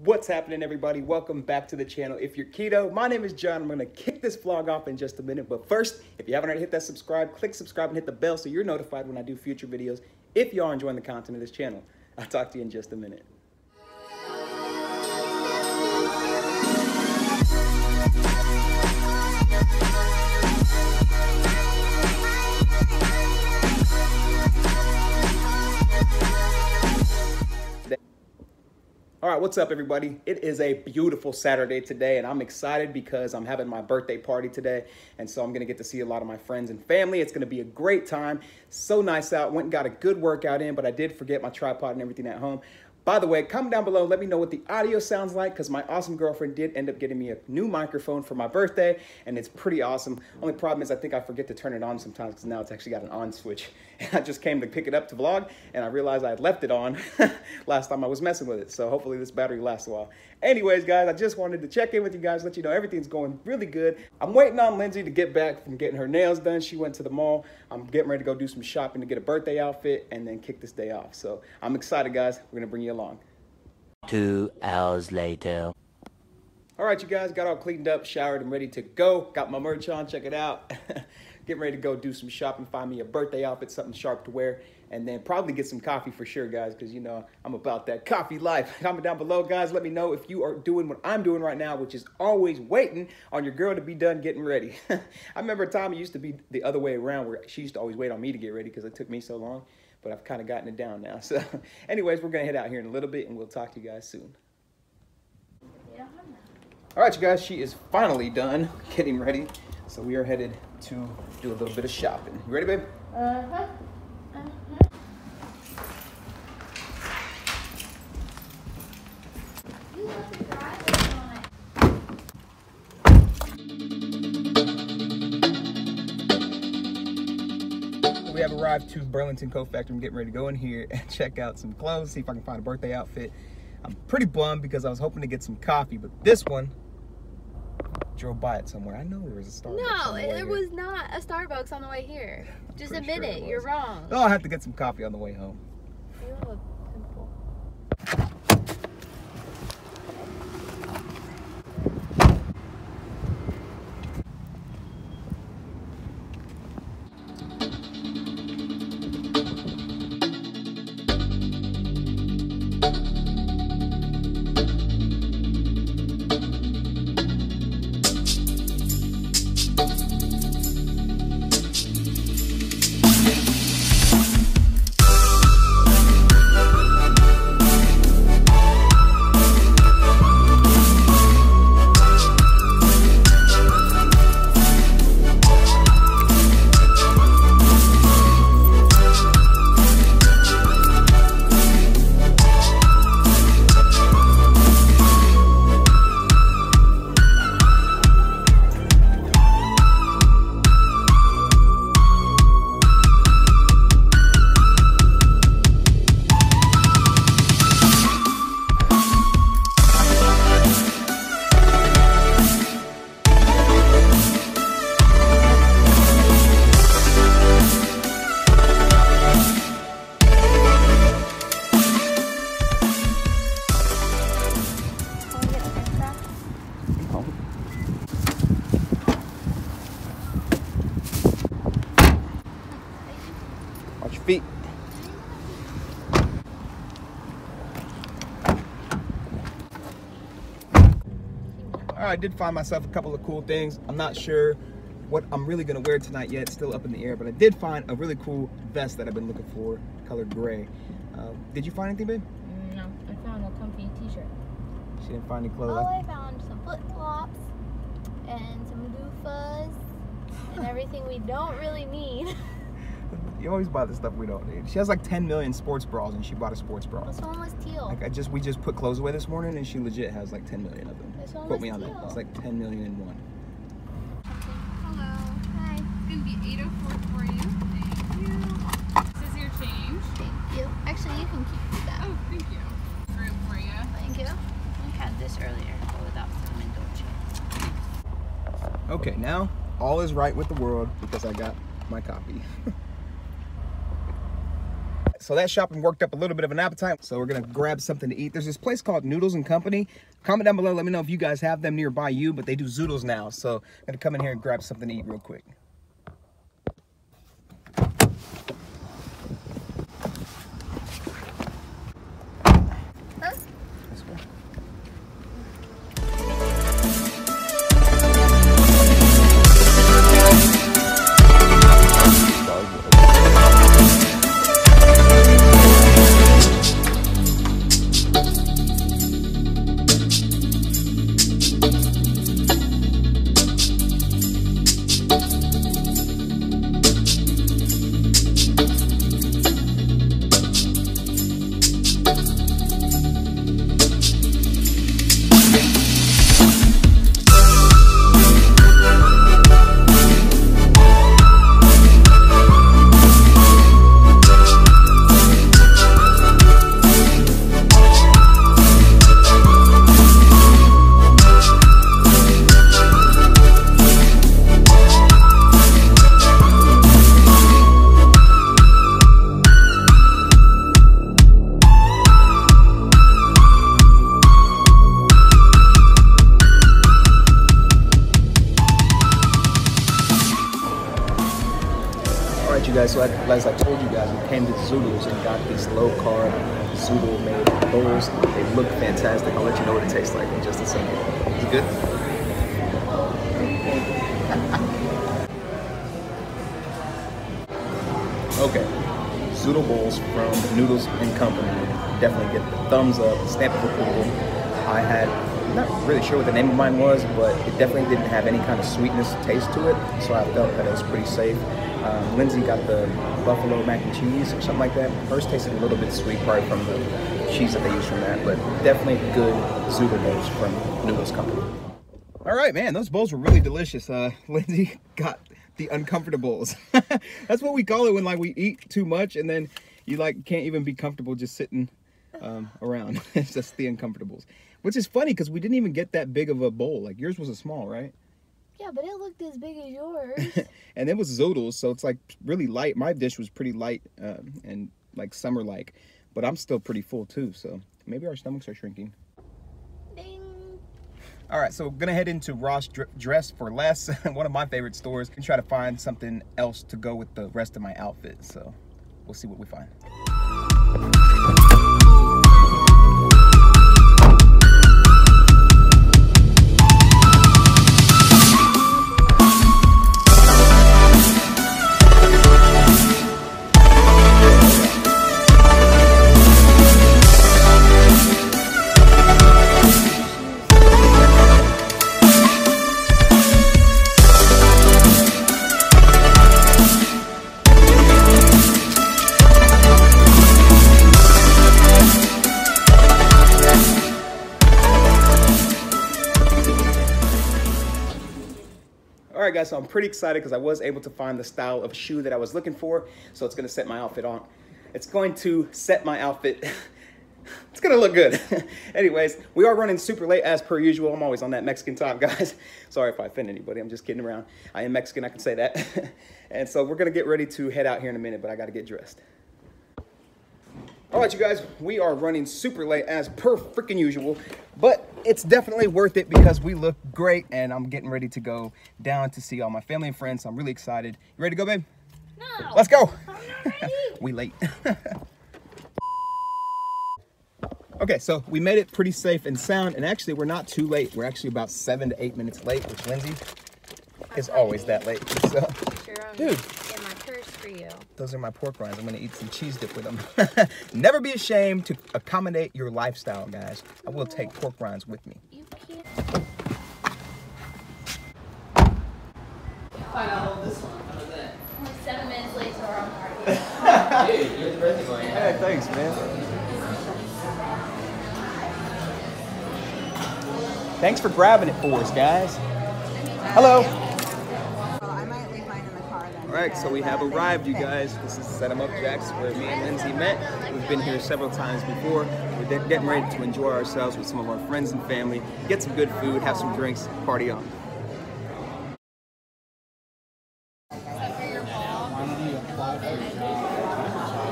What's happening, everybody? Welcome back to the channel. If you're keto, my name is John. I'm going to kick this vlog off in just a minute. But first, if you haven't already hit that subscribe, click subscribe and hit the bell so you're notified when I do future videos if you are enjoying the content of this channel. I'll talk to you in just a minute. All right, what's up, everybody? It is a beautiful Saturday today, and I'm excited because I'm having my birthday party today. And so I'm gonna get to see a lot of my friends and family. It's gonna be a great time. So nice out. Went and got a good workout in, but I did forget my tripod and everything at home. By the way, comment down below, let me know what the audio sounds like because my awesome girlfriend did end up getting me a new microphone for my birthday and it's pretty awesome. Only problem is I think I forget to turn it on sometimes because now it's actually got an on switch. And I just came to pick it up to vlog and I realized I had left it on last time I was messing with it. So hopefully this battery lasts a while. Anyways, guys, I just wanted to check in with you guys, let you know everything's going really good. I'm waiting on Lindsay to get back from getting her nails done. She went to the mall. I'm getting ready to go do some shopping to get a birthday outfit and then kick this day off. So I'm excited, guys. We're gonna bring you along. Two hours later. All right, you guys, got all cleaned up, showered, and ready to go. Got my merch on, check it out. Getting ready to go do some shopping, find me a birthday outfit, something sharp to wear, and then probably get some coffee for sure, guys, because you know I'm about that coffee life. Comment down below, guys. Let me know if you are doing what I'm doing right now, which is always waiting on your girl to be done getting ready. I remember a time it used to be the other way around where she used to always wait on me to get ready because it took me so long, but I've kind of gotten it down now. So, anyways, we're going to head out here in a little bit, and we'll talk to you guys soon. All right, you guys, she is finally done getting ready. So we are headed to do a little bit of shopping. You ready, babe? Uh-huh. Arrived to Burlington Coat Factory. I'm getting ready to go in here and check out some clothes, see if I can find a birthday outfit. I'm pretty bummed because I was hoping to get some coffee, but this one drove by it somewhere. I know there was a Starbucks. No, it here. was not a Starbucks on the way here. Just admit sure it it. You're wrong. Oh, I'll have to get some coffee on the way home. I did find myself a couple of cool things. I'm not sure what I'm really gonna wear tonight yet. Still up in the air, but I did find a really cool vest that I've been looking for, colored gray. Uh, did you find anything, babe? No, I found a comfy t-shirt. She didn't find any clothes. Oh, I found some flip-flops and some loofahs and everything we don't really need. You always buy the stuff we don't need. She has like 10 million sports bras, and she bought a sports bra. This one was teal. Like I just, we just put clothes away this morning, and she legit has like 10 million of them. This one Quote was me on that. It's like 10 million in one. Hello. Hi. It's gonna be 804 for you. Thank you. This is your change. Thank you. Actually, you can keep that. Oh, thank you. Room for you. Thank you. We had this earlier, but without cinnamon dolce. Okay, now all is right with the world because I got my copy. so that shopping worked up a little bit of an appetite. So we're gonna grab something to eat. There's this place called Noodles and Company. Comment down below, let me know if you guys have them nearby you, but they do zoodles now. So I'm gonna come in here and grab something to eat real quick. You guys. So I, as I told you guys, we came to Zoodles and got these low carb zoodle made bowls. They look fantastic. I'll let you know what it tastes like in just a second. Is it good? Okay. Zoodle bowls from Noodles and Company. Definitely get the thumbs up, stamp of approval. I had not really sure what the name of mine was, but it definitely didn't have any kind of sweetness taste to it, so I felt that it was pretty safe. Um, Lindsay got the buffalo mac and cheese or something like that. Hers tasted a little bit sweet, probably from the cheese that they use from that, but definitely good zoodle bowls from Noodles Company. All right, man, those bowls were really delicious. Uh, Lindsay got the uncomfortables. That's what we call it when like we eat too much and then you like can't even be comfortable just sitting um, around. it's just the uncomfortables. Which is funny because we didn't even get that big of a bowl. Like yours was a small, right? Yeah, but it looked as big as yours. and it was zoodles, so it's like really light. My dish was pretty light um, and like summer like, but I'm still pretty full too. So maybe our stomachs are shrinking. Ding. All right, so we're gonna head into Ross Dress for Less, one of my favorite stores, and try to find something else to go with the rest of my outfit. So we'll see what we find. Right, guys, so I'm pretty excited because I was able to find the style of shoe that I was looking for. So it's gonna set my outfit on. It's going to set my outfit. it's gonna look good. Anyways, we are running super late as per usual. I'm always on that Mexican time, guys. Sorry if I offend anybody. I'm just kidding around. I am Mexican, I can say that. and so we're gonna get ready to head out here in a minute, but I gotta get dressed. All right, you guys, we are running super late as per freaking usual, but it's definitely worth it because we look great and I'm getting ready to go down to see all my family and friends. So I'm really excited. You ready to go, babe? No. Let's go. I'm not ready. we late. okay, so we made it pretty safe and sound, and actually we're not too late. We're actually about seven to eight minutes late, which Lindsay is always that late. So, Sure, Dude. In my purse for you. those are my pork rinds. I'm gonna eat some cheese dip with them. Never be ashamed to accommodate your lifestyle, guys. I will take pork rinds with me. You can't. Find out all this one. How was that? Only seven minutes late to our party. Dude, you're the birthday boy. Hey, thanks, man. Thanks for grabbing it for us, guys. Hello. Right, so we have arrived, you guys. This is Set 'em Up Jacks, where me and Lindsay met. We've been here several times before. We're getting ready to enjoy ourselves with some of our friends and family, get some good food, have some drinks, party on.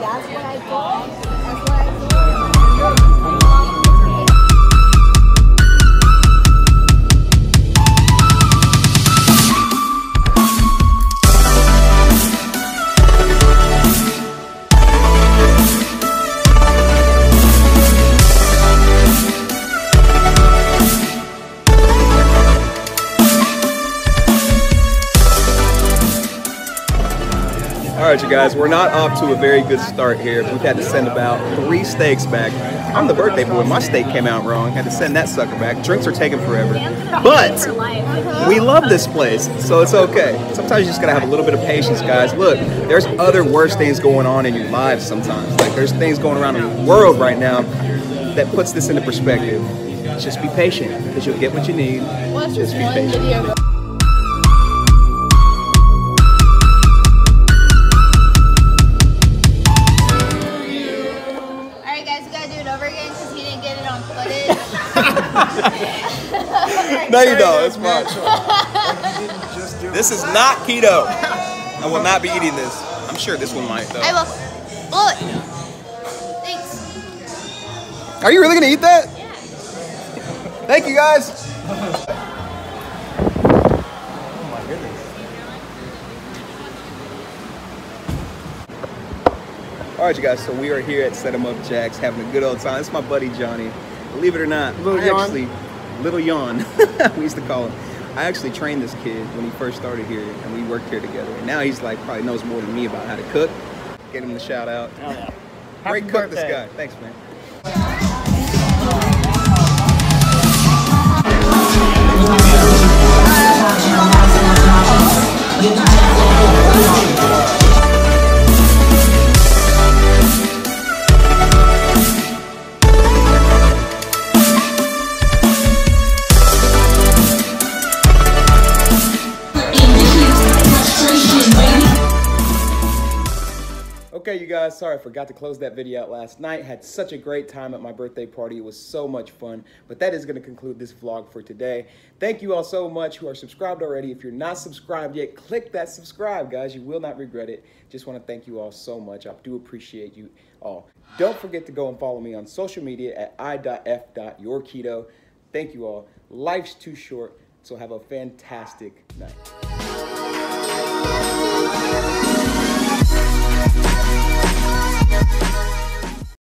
That's what I thought. You guys, we're not off to a very good start here. We've had to send about three steaks back. I'm the birthday boy. My steak came out wrong. Had to send that sucker back. Drinks are taking forever. But we love this place, so it's okay. Sometimes you just gotta have a little bit of patience, guys. Look, there's other worse things going on in your lives sometimes. Like there's things going around in the world right now that puts this into perspective. Just be patient, because you'll get what you need. Just be patient. No, you don't. It's fine. This is not keto. I will not be eating this. I'm sure this one might though. I will. Blow it. Thanks. Are you really gonna eat that? Thank you guys. All right, you guys. So we are here at Set 'em Up Jacks, having a good old time. It's my buddy Johnny. Believe it or not, Little I Yon? actually, little Yon, we used to call him. I actually trained this kid when he first started here, and we worked here together. And now he's like probably knows more than me about how to cook. Get him the shout out. Hell yeah. Great Happy cook, this guy. Thanks, man. guys, sorry I forgot to close that video out last night. Had such a great time at my birthday party. It was so much fun. But that is going to conclude this vlog for today. Thank you all so much who are subscribed already. If you're not subscribed yet, click that subscribe, guys. You will not regret it. Just want to thank you all so much. I do appreciate you all. Don't forget to go and follow me on social media at i.f.yourketo. Thank you all. Life's too short, so have a fantastic night. Yeah.